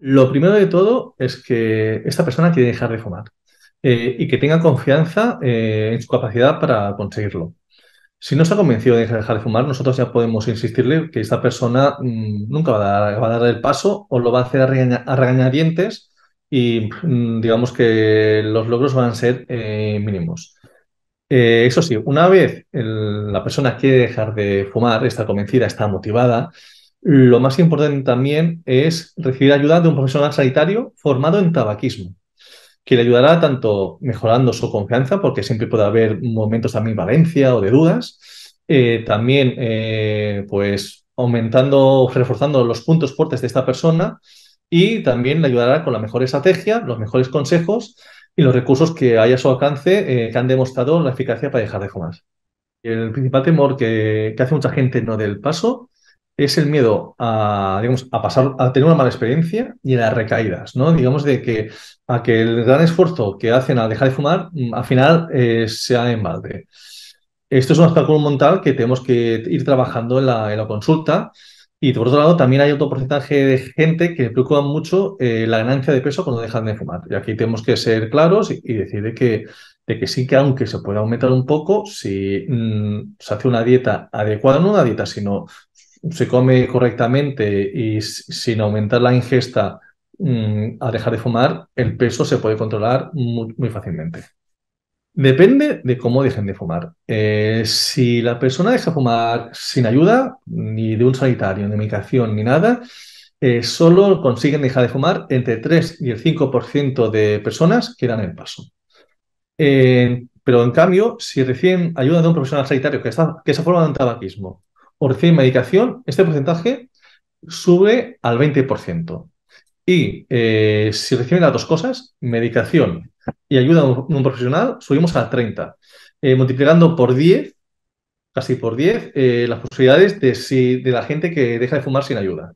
Lo primero de todo es que esta persona quiere dejar de fumar eh, y que tenga confianza eh, en su capacidad para conseguirlo. Si no ha convencido de dejar de fumar, nosotros ya podemos insistirle que esta persona mm, nunca va a, dar, el paso o lo va a hacer a, regañadientes y mm, digamos que los logros van a ser eh, mínimos. eso sí, una vez la persona quiere dejar de fumar, está convencida, está motivada, lo más importante también es recibir ayuda de un profesional sanitario formado en tabaquismo, que le ayudará tanto mejorando su confianza, porque siempre puede haber momentos de ambivalencia o de dudas, eh, también eh, pues aumentando, reforzando los puntos fuertes de esta persona y también le ayudará con la mejor estrategia, los mejores consejos y los recursos que hay a su alcance eh, que han demostrado la eficacia para dejar de fumar. El principal temor que hace mucha gente no del paso es el miedo a, digamos, a pasar, a tener una mala experiencia y a las recaídas, ¿no? Digamos de que a que el gran esfuerzo que hacen al dejar de fumar, mm, al final eh, sea en balde. Esto es un cálculo mental que tenemos que ir trabajando en la, consulta. Y por otro lado, también hay otro porcentaje de gente que preocupa mucho eh, la ganancia de peso cuando dejan de fumar. Y aquí tenemos que ser claros y, decir de que, de que sí que aunque se pueda aumentar un poco, si mm, se hace una dieta adecuada, no una dieta, sino se come correctamente y sin aumentar la ingesta mm, a dejar de fumar, el peso se puede controlar muy, fácilmente. Depende de cómo dejen de fumar. Eh, si la persona deja de fumar sin ayuda, ni de un sanitario, ni medicación, ni nada, eh, solo consiguen dejar de fumar entre 3 y el 5% de personas que dan el paso. Eh, pero en cambio, si reciben ayuda de un profesional sanitario que, está, que se forma en tabaquismo o reciben medicación, este porcentaje sube al 20%. Y eh, si reciben las dos cosas, medicación y ayuda de un, profesional, subimos al 30%, eh, multiplicando por 10, casi por 10, eh, las posibilidades de, si, de la gente que deja de fumar sin ayuda.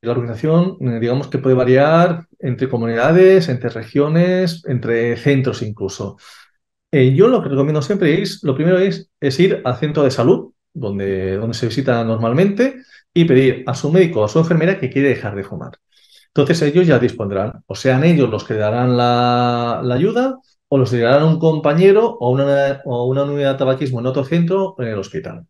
La organización, digamos que puede variar entre comunidades, entre regiones, entre centros incluso. yo lo que recomiendo siempre es, lo primero es, es ir al centro de salud, donde, donde se visita normalmente, y pedir a su médico o a su enfermera que quiere dejar de fumar. Entonces ellos ya dispondrán, o sean ellos los que darán la, ayuda, o los darán un compañero o una, o una unidad de tabaquismo en otro centro en el hospital.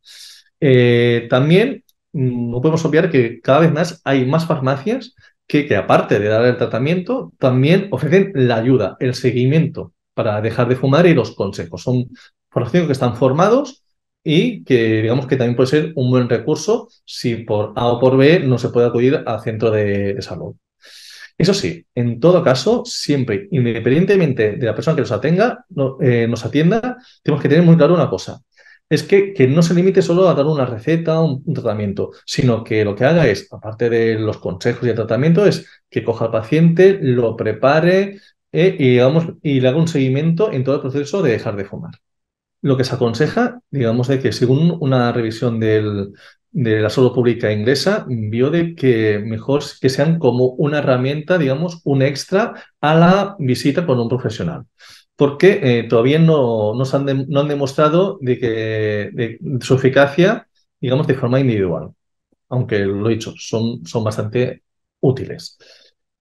Eh, también mm, no podemos obviar que cada vez más hay más farmacias que, que, aparte de dar el tratamiento, también ofrecen la ayuda, el seguimiento para dejar de fumar y los consejos. Son farmacéuticos que están formados y que digamos que también puede ser un buen recurso si por A o por B no se puede acudir al centro de, salud. Eso sí, en todo caso, siempre, independientemente de la persona que nos, atenga, eh, nos atienda, tenemos que tener muy claro una cosa. Es que, que no se limite solo a dar una receta, un, un, tratamiento, sino que lo que haga es, aparte de los consejos y el tratamiento, es que coja al paciente, lo prepare eh, y, y le haga un seguimiento en todo el proceso de dejar de fumar lo que se aconseja, digamos, de que según una revisión de la salud pública inglesa, vio de que mejor que sean como una herramienta, digamos, un extra a la visita con un profesional. Porque eh, todavía no, no, han demostrado de que su eficacia, digamos, de forma individual. Aunque lo he dicho, son, son bastante útiles.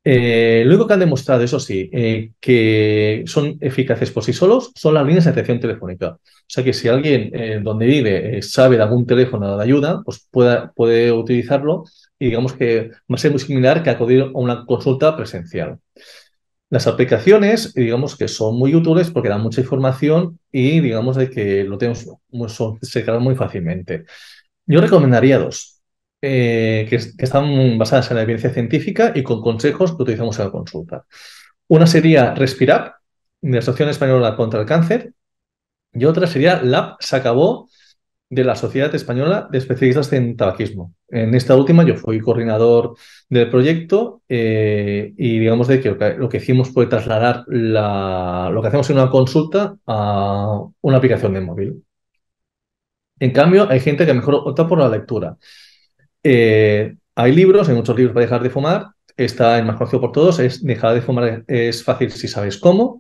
Eh, lo único que han demostrado, eso sí, eh, que son eficaces por sí solos son las líneas de atención telefónica. O sea que si alguien eh, donde vive sabe de algún teléfono de ayuda, pues puede utilizarlo y digamos que va a ser muy similar que acudir a una consulta presencial. Las aplicaciones, digamos que son muy útiles porque dan mucha información y digamos de que lo tenemos, se muy fácilmente. Yo recomendaría dos. Eh, que, están basadas en la evidencia científica y con consejos que utilizamos en la consulta. Una sería Respirap, de la Asociación Española contra el Cáncer, y otra sería LAB se acabó de la Sociedad Española de Especialistas en Tabaquismo. En esta última yo fui coordinador del proyecto eh, y digamos de que lo, que hicimos fue trasladar lo que hacemos en una consulta a una aplicación de móvil. En cambio, hay gente que mejor opta por la lectura. Eh, hay libros, hay muchos libros para dejar de fumar. Está el más conocido por todos, es Dejar de fumar es fácil si sabes cómo,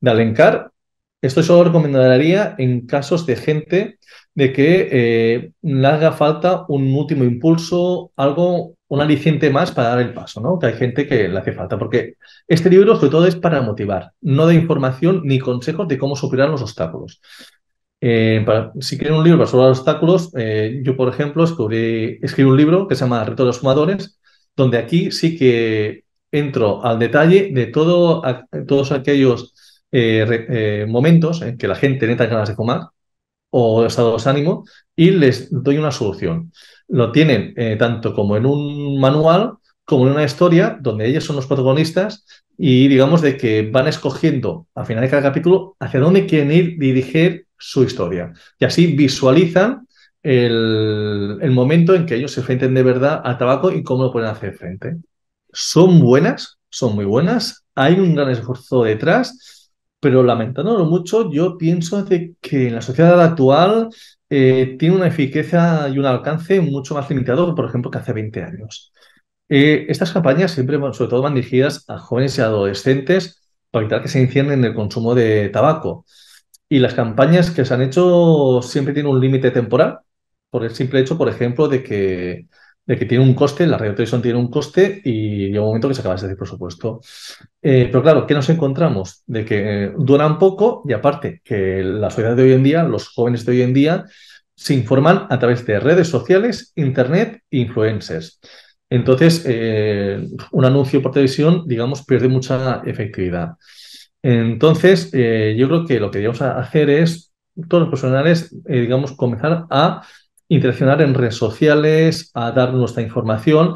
de Alencar. Esto solo recomendaría en casos de gente de que eh, le haga falta un último impulso, algo un aliciente más para dar el paso, ¿no? Que hay gente que le hace falta, porque este libro sobre todo es para motivar, no da información ni consejos de cómo superar los obstáculos. Eh, si quieren un libro para superar los obstáculos, eh, yo, por ejemplo, escribí, un libro que se llama Reto de los fumadores, donde aquí sí que entro al detalle de todo, todos aquellos eh, momentos en que la gente necesita ganas de fumar o estados de ánimo y les doy una solución. Lo tienen tanto como en un manual como en una historia donde ellos son los protagonistas y digamos de que van escogiendo al final de cada capítulo hacia dónde quieren ir dirigir su historia. Y así visualizan el, momento en que ellos se enfrenten de verdad al tabaco y cómo lo pueden hacer frente. Son buenas, son muy buenas, hay un gran esfuerzo detrás, pero lamentándolo mucho, yo pienso de que en la sociedad actual eh, tiene una eficacia y un alcance mucho más limitado, por ejemplo, que hace 20 años. Eh, estas campañas siempre, sobre todo, van dirigidas a jóvenes y adolescentes para evitar que se inciernen en el consumo de tabaco. Y las campañas que se han hecho siempre tienen un límite temporal, por el simple hecho, por ejemplo, de que, de que tiene un coste, la radio televisión tiene un coste y llega un momento que se acaba ese presupuesto. Eh, pero claro, ¿qué nos encontramos? De que duran poco y aparte que la sociedad de hoy en día, los jóvenes de hoy en día, se informan a través de redes sociales, internet e influencers. Entonces, eh, un anuncio por televisión, digamos, pierde mucha efectividad. Entonces, eh, yo creo que lo que debemos hacer es, todos los profesionales, digamos, comenzar a interaccionar en redes sociales, a dar nuestra información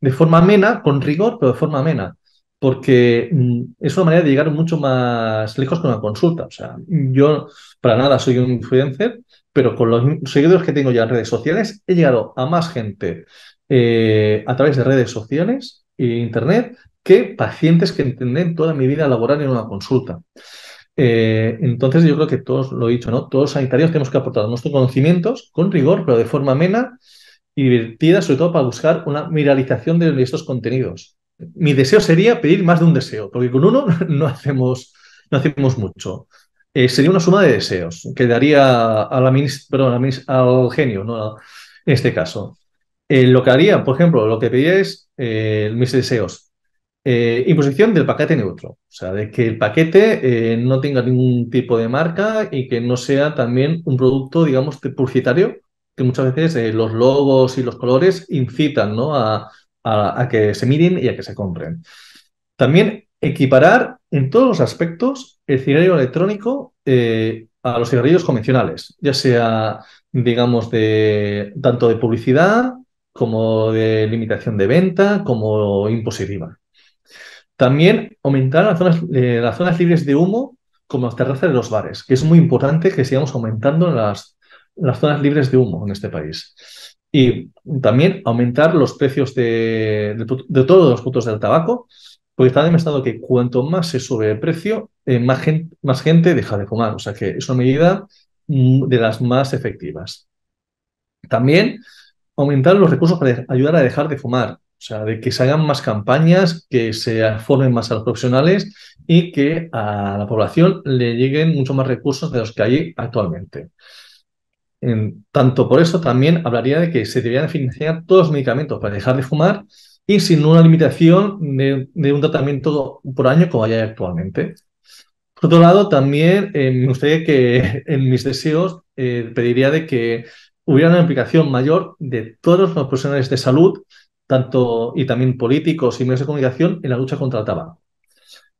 de forma amena, con rigor, pero de forma amena porque mm, es una manera de llegar mucho más lejos con la consulta. O sea, yo para nada soy un influencer, pero con los seguidores que tengo ya en redes sociales he llegado a más gente eh, a través de redes sociales e internet que pacientes que entienden toda mi vida laboral en una consulta. Eh, entonces yo creo que todos, lo he dicho, ¿no? Todos los sanitarios tenemos que aportar nuestros conocimientos con rigor, pero de forma amena y divertida, sobre todo para buscar una viralización de estos contenidos mi deseo sería pedir más de un deseo, porque con uno no hacemos, no hacemos mucho. Eh, sería una suma de deseos que daría a la perdón, al genio, ¿no? en este caso. Eh, lo que haría, por ejemplo, lo que pediría es mis deseos. Imposición del paquete neutro, o sea, de que el paquete no tenga ningún tipo de marca y que no sea también un producto, digamos, publicitario, que muchas veces los logos y los colores incitan ¿no? a, a, que se miren y a que se compren. También equiparar en todos los aspectos el cigarrillo electrónico eh, a los cigarrillos convencionales, ya sea, digamos, de tanto de publicidad como de limitación de venta, como impositiva. También aumentar las zonas, eh, las zonas libres de humo como las terrazas de los bares, que es muy importante que sigamos aumentando las, las zonas libres de humo en este país. Y también aumentar los precios de, todos los puntos del tabaco, porque está demostrado que cuanto más se sube el precio, eh, más, gente, más gente deja de fumar. O sea que es una medida mm, de las más efectivas. También aumentar los recursos para ayudar a dejar de fumar. O sea, de que se hagan más campañas, que se formen más a los profesionales y que a la población le lleguen mucho más recursos de los que hay actualmente tanto por eso también hablaría de que se deberían financiar todos los medicamentos para dejar de fumar y sin una limitación de, un tratamiento por año como hay actualmente. Por otro lado, también eh, me gustaría que en mis deseos eh, pediría de que hubiera una implicación mayor de todos los profesionales de salud, tanto y también políticos y medios de comunicación en la lucha contra el tabaco.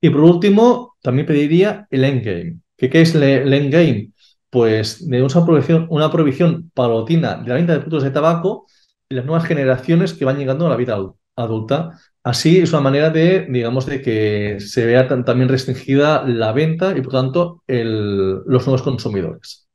Y por último, también pediría el endgame. ¿Qué, qué es el endgame? pues de una prohibición, una prohibición palotina de la venta de productos de tabaco y las nuevas generaciones que van llegando a la vida adulta. Así es una manera de, digamos, de que se vea también restringida la venta y, por tanto, los nuevos consumidores.